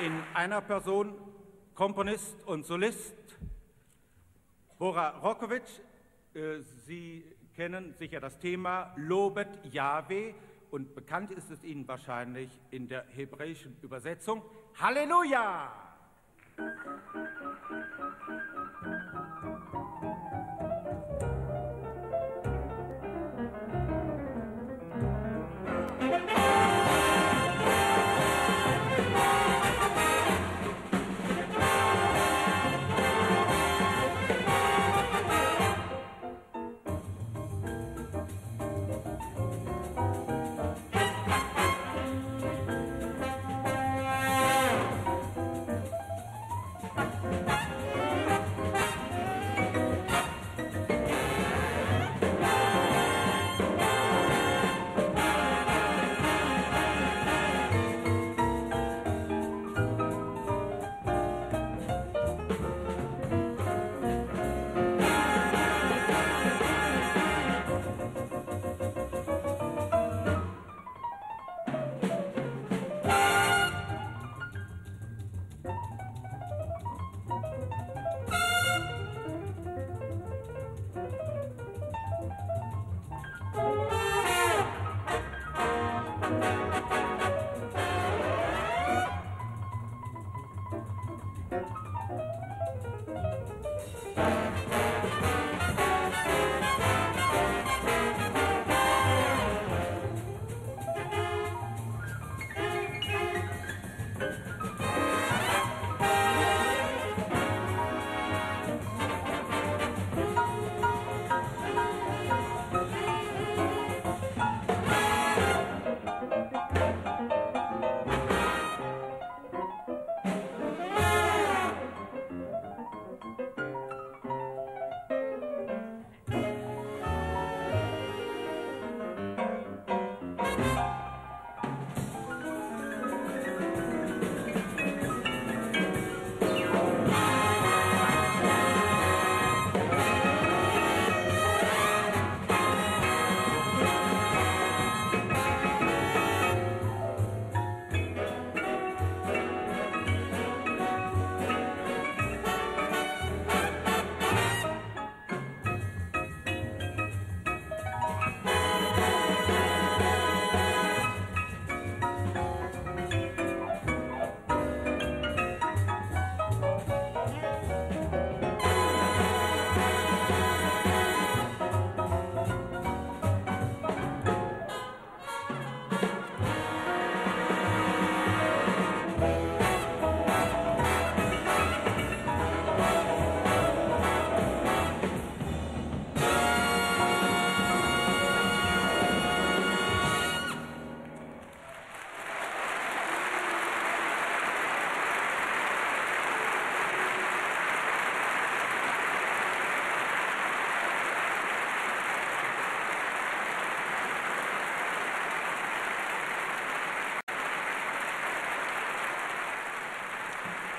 in einer Person Komponist und Solist. Bora Rokovic, äh, Sie kennen sicher das Thema Lobet Yahweh und bekannt ist es Ihnen wahrscheinlich in der hebräischen Übersetzung Halleluja!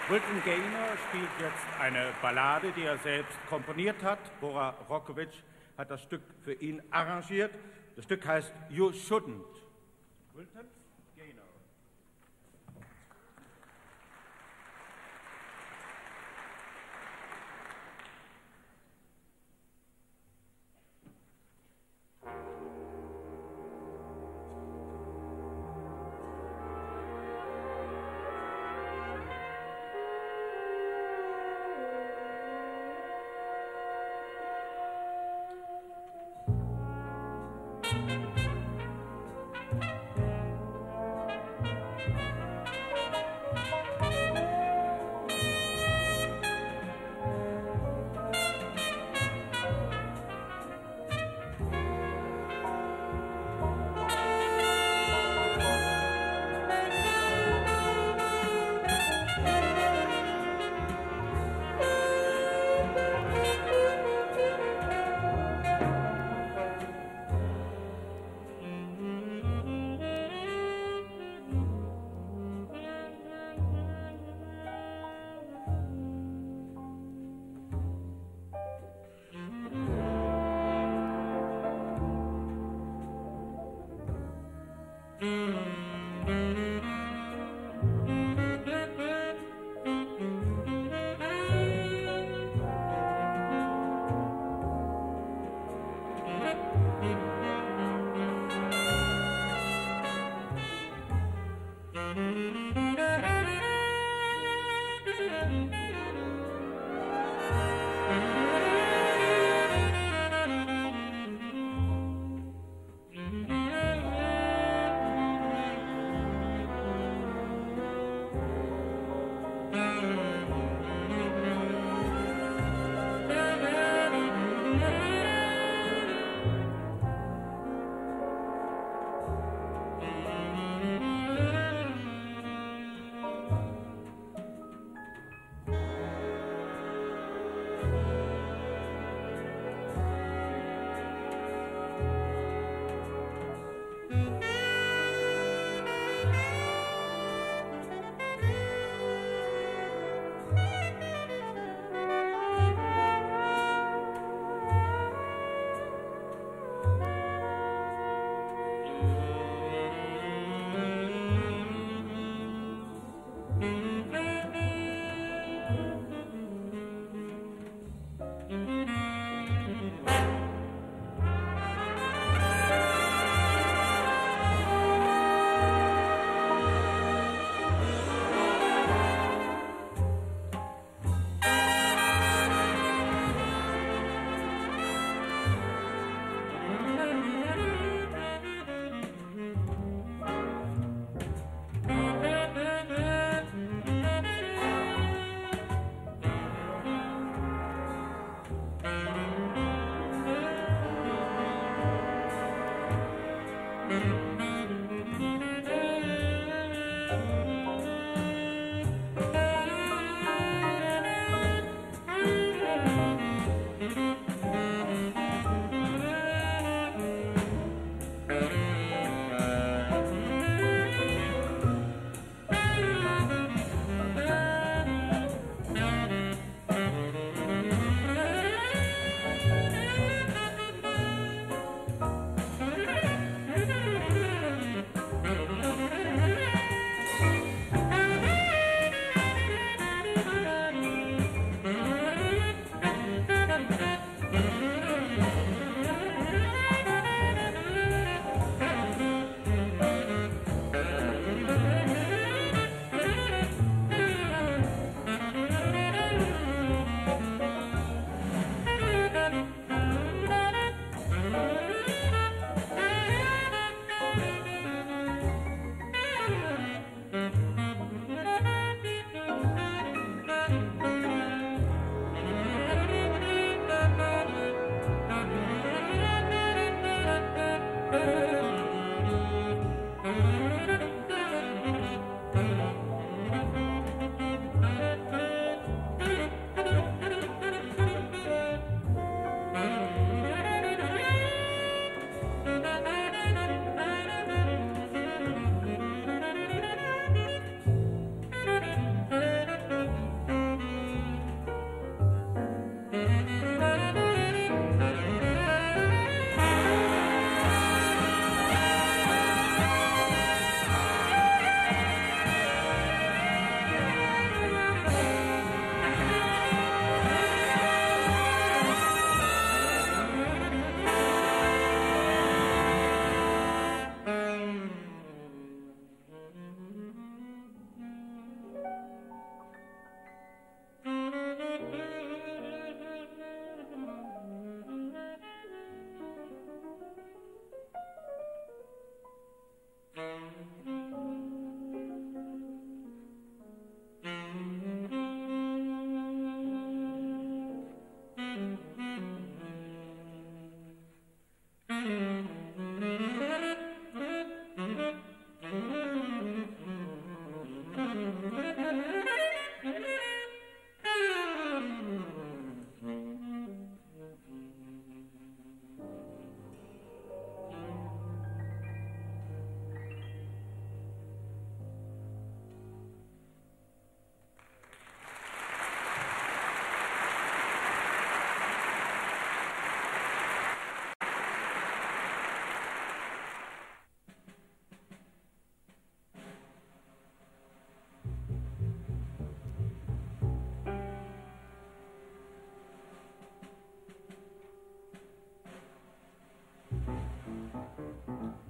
Wilton Gaynor spielt jetzt eine Ballade, die er selbst komponiert hat. Bora Rokovic hat das Stück für ihn arrangiert. Das Stück heißt You Shouldn't. Wilton? Mm-hmm.